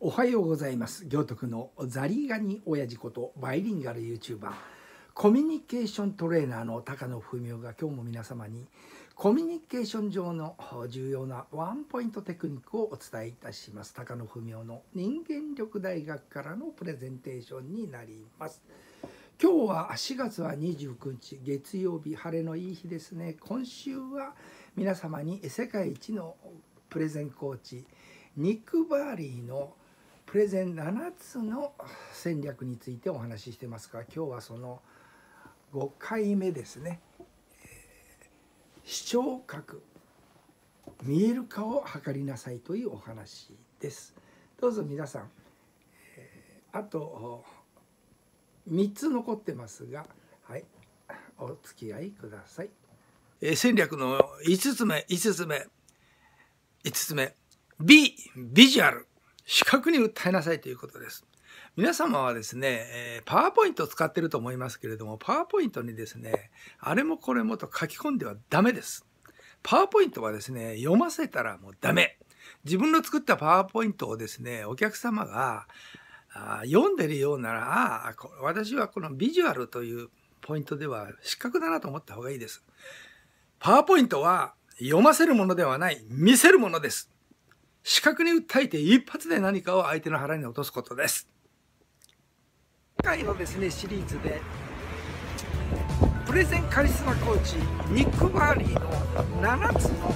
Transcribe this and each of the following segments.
おはようございます。行徳のザリガニ親父ことバイリンガル YouTuber コミュニケーショントレーナーの高野文夫が今日も皆様にコミュニケーション上の重要なワンポイントテクニックをお伝えいたします。高野文夫の人間力大学からのプレゼンテーションになります。今日は4月は29日月曜日晴れのいい日ですね。今週は皆様に世界一のプレゼンコーチニック・バーリーのプレゼン7つの戦略についてお話ししてますが今日はその5回目ですね、視聴覚見えるかを測りなさいというお話です。どうぞ皆さん、あと3つ残ってますがはいお付き合いください、えー、戦略の5つ目5つ目5つ目。B ビジュアル。視覚に訴えなさいということです。皆様はですね、えパワーポイントを使ってると思いますけれども、パワーポイントにですね、あれもこれもと書き込んではダメです。パワーポイントはですね、読ませたらもうダメ。自分の作ったパワーポイントをですね、お客様があ読んでるようなら、私はこのビジュアルというポイントでは失格だなと思った方がいいです。パワーポイントは読ませるものではない、見せるものです。視覚に訴えて一発で何かを相手の腹に落とすことです。今回のですねシリーズでプレゼンカリスマコーチニック・バーリーの7つの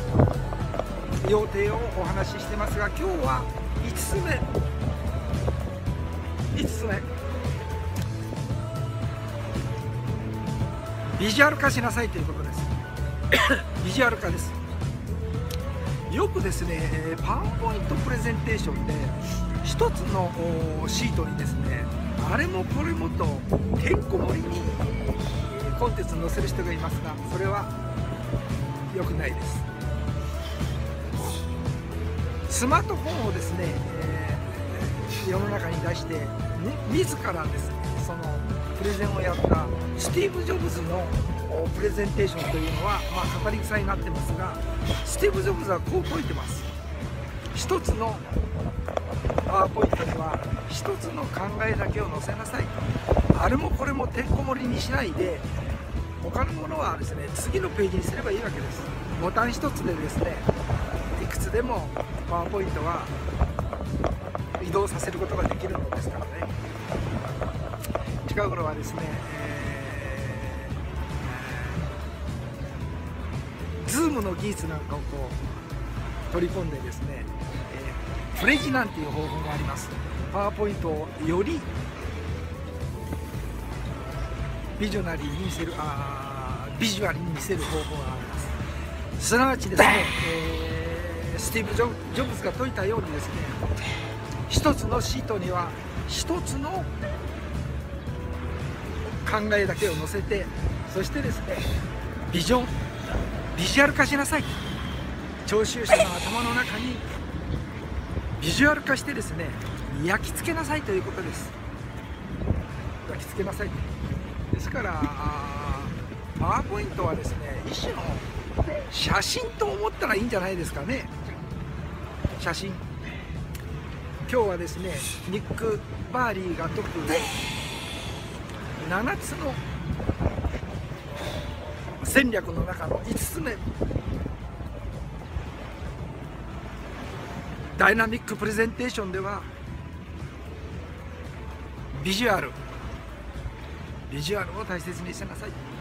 要点をお話ししてますが今日は5つ目。5つ目。ビジュアル化しなさいということです。ビジュアル化です。よくですねパワーポイントプレゼンテーションで一つのシートにですねあれもこれもとてんこ盛りにコンテンツ載せる人がいますがそれは良くないです。スマートフォンをですね、え、世の中に出して、自らですねそのプレゼンをやったスティーブ・ジョブズのプレゼンテーションというのは、まあ、語り草になってますがスティーブ・ジョブズはこう説いてます。一つのパワーポイントには一つの考えだけを載せなさいあれもこれもてんこ盛りにしないで他のものはですね次のページにすればいいわけです。ボタン一つでですねいくつでもパワーポイントは移動させることができるのですからね。近頃はですね、ズームの技術なんかをこう取り込んでですね、えー、 Prezi なんていう方法があります。パワーポイントをよりビジョナリーに見せるあビジュアルに見せる方法があります。すなわちですね、えー、スティーブ・ジョブズが説いたようにですね一つのシートには一つの考えだけを載せてそしてですねビジョンビジュアル化しなさい。聴衆者の頭の中にビジュアル化してですね焼き付けなさいということです。焼き付けなさい。ですからパワーポイントはですね一種の写真と思ったらいいんじゃないですかね。写真。今日はですねニック・バーリーが説く7つの戦略の中の5つ目。ダイナミックプレゼンテーションではビジュアル。ビジュアルを大切にしてなさい。